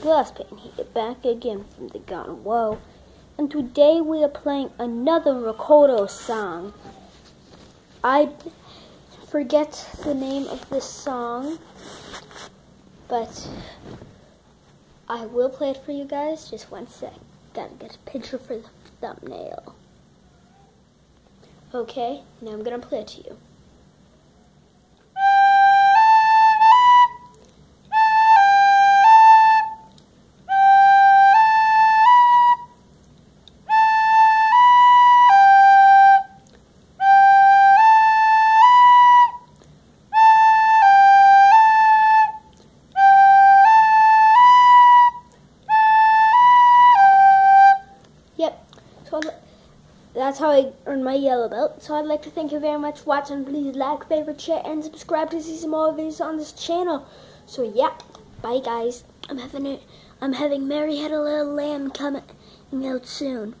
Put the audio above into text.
Glasspain here, back again from the Gone Woe. And today we are playing another Makoto song. I forget the name of this song, but I will play it for you guys. Just one sec. Gotta get a picture for the thumbnail. Okay, now I'm gonna play it to you. So that's how I earned my yellow belt. So I'd like to thank you very much for watching. Please like, favorite, share, and subscribe to see some more videos on this channel. So yeah, bye guys. I'm having a, I'm having Mary Had a Little Lamb coming out soon.